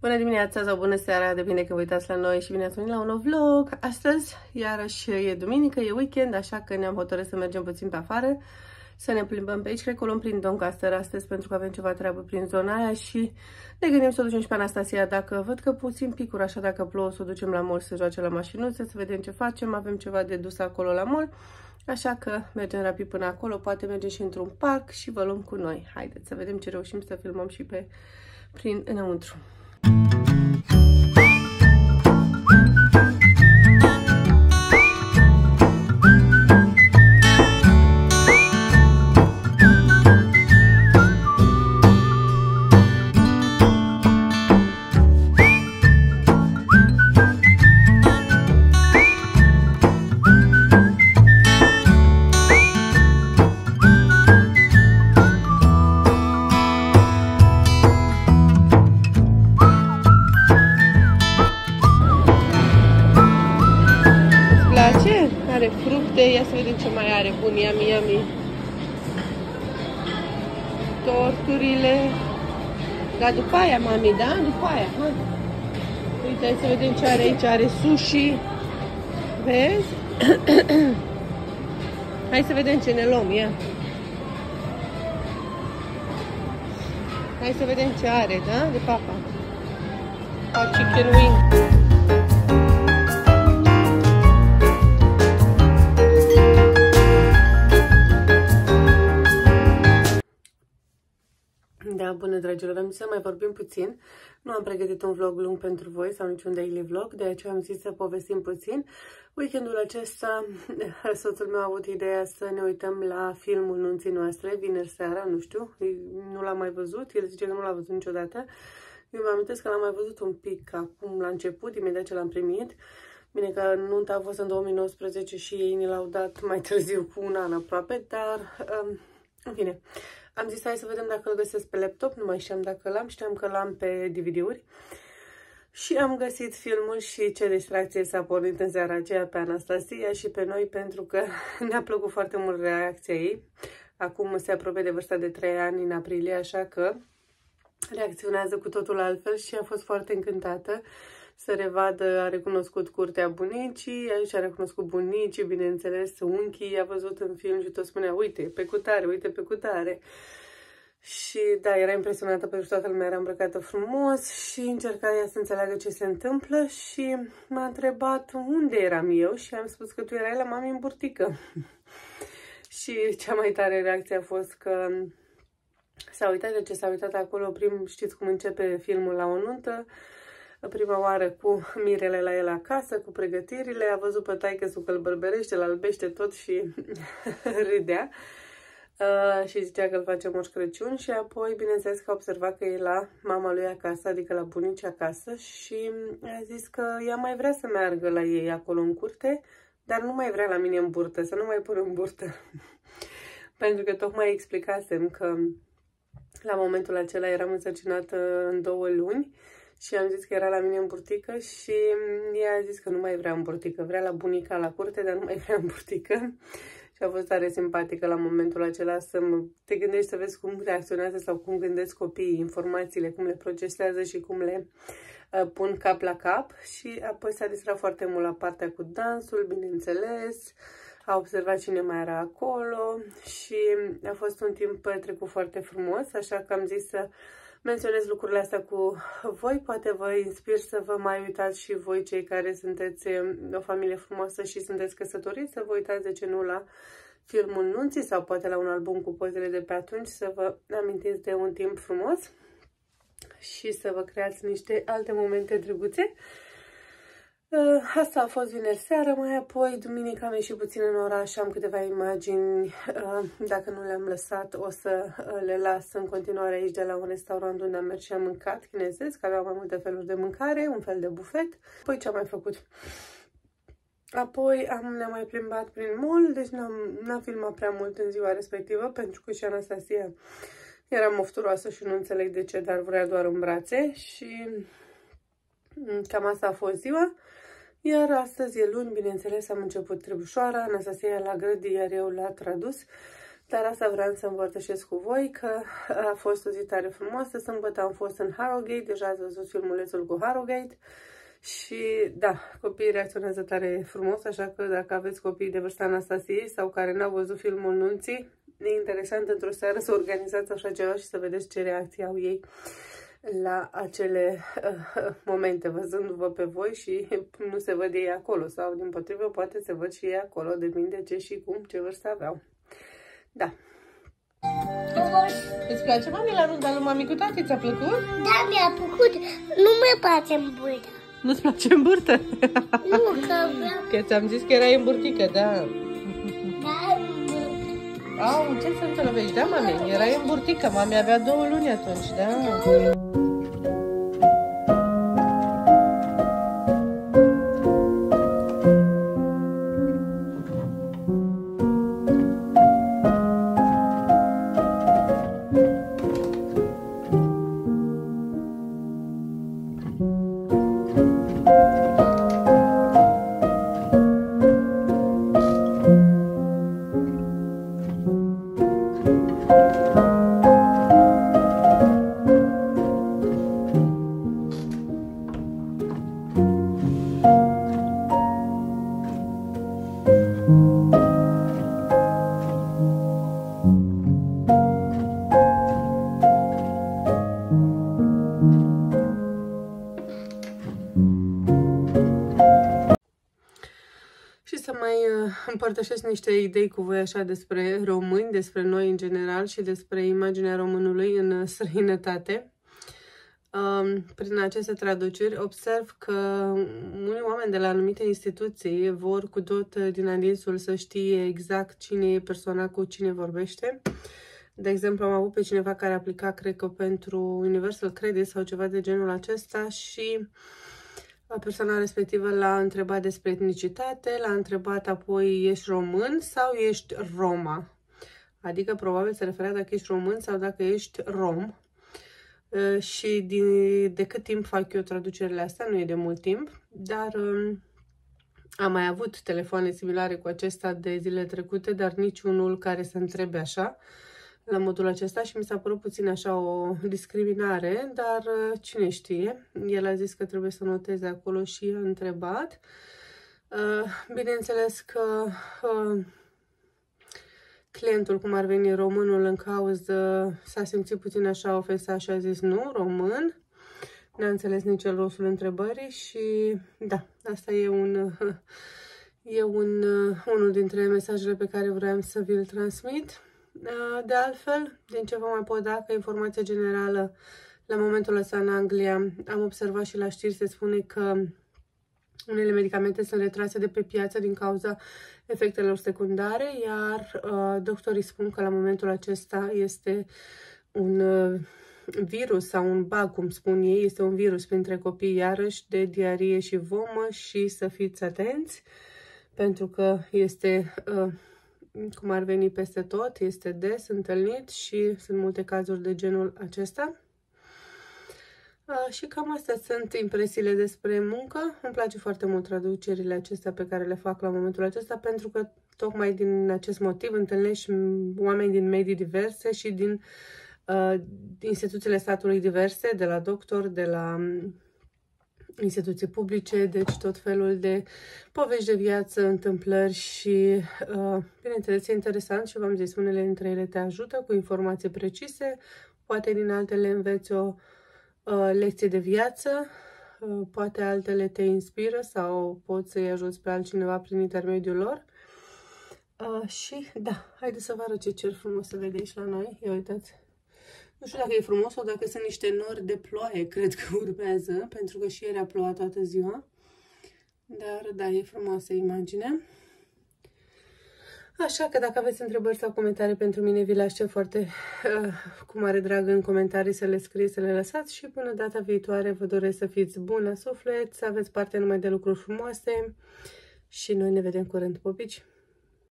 Bună dimineața sau bună seara, depinde că vă uitați la noi și bine ați venit la un nou vlog. Astăzi, iarăși, e duminică, e weekend, așa că ne-am hotărât să mergem puțin pe afară, să ne plimbăm pe aici. Cred că o luăm prin Doncaster astăzi pentru că avem ceva treabă prin zona aia și ne gândim să o ducem și pe Anastasia dacă văd că puțin picuri, așa dacă plouă, să o ducem la mall să joace la mașinuțe, să vedem ce facem. Avem ceva de dus acolo la mall. Așa că mergem rapid până acolo, poate mergem și într-un parc și vă luăm cu noi. Haideți să vedem ce reușim să filmăm și pe prin înăuntru. Dar după aia, mami, da? După aia, hai. Uite, hai să vedem ce are aici. Are sushi. Vezi? hai să vedem ce ne luăm, ia. Hai să vedem ce are, da? De papa. A chicken wing. Da, bună dragilor, am zis să mai vorbim puțin. Nu am pregătit un vlog lung pentru voi sau niciun daily vlog, de aceea am zis să povestim puțin. Weekendul acesta, soțul meu a avut ideea să ne uităm la filmul nunții noastre, vineri seara, nu știu, nu l-am mai văzut, el zice că nu l-a văzut niciodată. Eu mă amintesc că l-am mai văzut un pic acum la început, imediat ce l-am primit. Bine că nunta a fost în 2019 și ei ne l-au dat mai târziu cu un an aproape, dar um, în fine, am zis hai să vedem dacă îl găsesc pe laptop, nu mai știam dacă l-am, știam că l-am pe DVD-uri. Și am găsit filmul și ce distracție s-a pornit în seara aceea pe Anastasia și pe noi pentru că ne-a plăcut foarte mult reacția ei. Acum se apropie de vârsta de 3 ani în aprilie, așa că reacționează cu totul altfel și a fost foarte încântată să revadă, a recunoscut curtea bunicii, aici a recunoscut bunicii, bineînțeles, unchii, a văzut în film și tot spunea, uite, pe cutare, uite, pe cutare. Și da, era impresionată pentru toată lumea, era îmbrăcată frumos și încerca ea să înțeleagă ce se întâmplă și m-a întrebat unde eram eu și am spus că tu erai la mami în burtică. și cea mai tare reacție a fost că s-a uitat de ce s-a uitat acolo, prim, știți cum începe filmul la o nuntă, prima oară cu mirele la el acasă, cu pregătirile, a văzut pe taică că îl bărbărește, îl albește tot și râdea. Uh, și zicea că îl face Moș Crăciun și apoi, bineînțeles, că a observat că e la mama lui acasă, adică la bunici acasă și a zis că ea mai vrea să meargă la ei acolo în curte, dar nu mai vrea la mine în burtă, să nu mai pun în burtă. Pentru că tocmai explicasem că la momentul acela eram însărcinată în două luni și am zis că era la mine în burtică și ea a zis că nu mai vrea în burtică, vrea la bunica la curte, dar nu mai vrea în burtică. Și a fost tare simpatică la momentul acela să mă, te gândești să vezi cum reacționează sau cum gândesc copiii informațiile, cum le procesează și cum le uh, pun cap la cap. Și apoi s-a distrat foarte mult la partea cu dansul, bineînțeles. A observat cine mai era acolo și a fost un timp trecut foarte frumos, așa că am zis să menționez lucrurile astea cu voi. Poate vă inspir să vă mai uitați și voi, cei care sunteți um, o familie frumoasă și sunteți căsătoriți, să vă uitați de ce nu la filmul Nunții sau poate la un album cu pozele de pe atunci, să vă amintiți de un timp frumos și să vă creați niște alte momente drăguțe. Uh, asta a fost vineri seară, mai apoi duminică am ieșit puțin în oraș, am câteva imagini, uh, dacă nu le-am lăsat o să uh, le las în continuare aici de la un restaurant unde am mers și am mâncat chinezesc, aveau mai multe feluri de mâncare, un fel de bufet, apoi ce am mai făcut? Apoi am, ne-am mai plimbat prin mall, deci n-am filmat prea mult în ziua respectivă, pentru că și Anastasia era mofturoasă și nu înțeleg de ce, dar vrea doar în brațe și mm, cam asta a fost ziua. Iar astăzi e luni, bineînțeles, am început trebușoara, Anastasia la grădi, iar eu l-a tradus. Dar asta vreau să împărtășesc cu voi, că a fost o zi tare frumoasă. Sâmbătă am fost în Harrogate, deja ați văzut filmulețul cu Harrogate. Și da, copiii reacționează tare frumos, așa că dacă aveți copii de vârsta Anastasiei sau care n-au văzut filmul Nunții, e interesant într-o seară să organizați așa ceva și să vedeți ce reacții au ei la acele uh, momente, văzându-vă pe voi și nu se văd ei acolo sau din potrivă poate se văd și ei acolo, depinde ce și cum, ce vârstă aveau. Da. Îți place mami la runda lui mami cu tati? Ți-a plăcut? Da, mi-a plăcut. Nu mi place în burtă. Nu-ți place în burtă? Nu, că vreau... Că ți-am zis că erai în burtică, da. Da, Au, ce să înțelegi? Da, mami, erai în burtică. Mami avea două luni atunci, da. Și împărtășesc niște idei cu voi așa despre români, despre noi în general și despre imaginea românului în uh, străinătate. Um, prin aceste traduceri observ că unii oameni de la anumite instituții vor cu tot uh, din adinsul să știe exact cine e persoana cu cine vorbește. De exemplu, am avut pe cineva care aplica, cred că, pentru Universal Credit sau ceva de genul acesta și uh, Persoana respectivă l-a întrebat despre etnicitate, l-a întrebat apoi ești român sau ești roma. Adică probabil se referea dacă ești român sau dacă ești rom. Și de, de cât timp fac eu traducerile astea, nu e de mult timp, dar am mai avut telefoane similare cu acesta de zile trecute, dar niciunul care să întrebe așa la modul acesta și mi s-a părut puțin așa o discriminare, dar uh, cine știe, el a zis că trebuie să noteze acolo și a întrebat. Uh, bineînțeles că uh, clientul, cum ar veni românul în cauză, s-a simțit puțin așa ofensat și a zis nu, român. N-a înțeles nici el rostul întrebării și da, asta e un, e un, unul dintre mesajele pe care vreau să vi-l transmit. Uh, de altfel, din ce vă mai pot da ca informație generală, la momentul ăsta în Anglia am observat și la știri se spune că unele medicamente sunt retrase de pe piață din cauza efectelor secundare, iar uh, doctorii spun că la momentul acesta este un uh, virus sau un bug, cum spun ei, este un virus printre copii iarăși de diarie și vomă și să fiți atenți pentru că este uh, cum ar veni peste tot, este des întâlnit și sunt multe cazuri de genul acesta. și cam astea sunt impresiile despre muncă. Îmi place foarte mult traducerile acestea pe care le fac la momentul acesta, pentru că tocmai din acest motiv întâlnești oameni din medii diverse și din uh, instituțiile statului diverse, de la doctor, de la instituții publice, deci tot felul de povești de viață, întâmplări și, uh, bineînțeles, e interesant și v-am zis, unele dintre ele te ajută cu informații precise, poate din altele înveți o uh, lecție de viață, uh, poate altele te inspiră sau poți să-i ajuți pe altcineva prin intermediul lor. Uh, și, da, haideți să vă arăt ce cer frumos să vedeți la noi. Ia uitați! Nu știu dacă e frumos sau dacă sunt niște nori de ploaie, cred că urmează, pentru că și ieri a plouat toată ziua. Dar, da, e frumoasă imagine. Așa că dacă aveți întrebări sau comentarii pentru mine, vi le aștept foarte uh, cu mare drag în comentarii să le scrieți, să le lăsați și până data viitoare vă doresc să fiți buni la suflet, să aveți parte numai de lucruri frumoase și noi ne vedem curând, popici!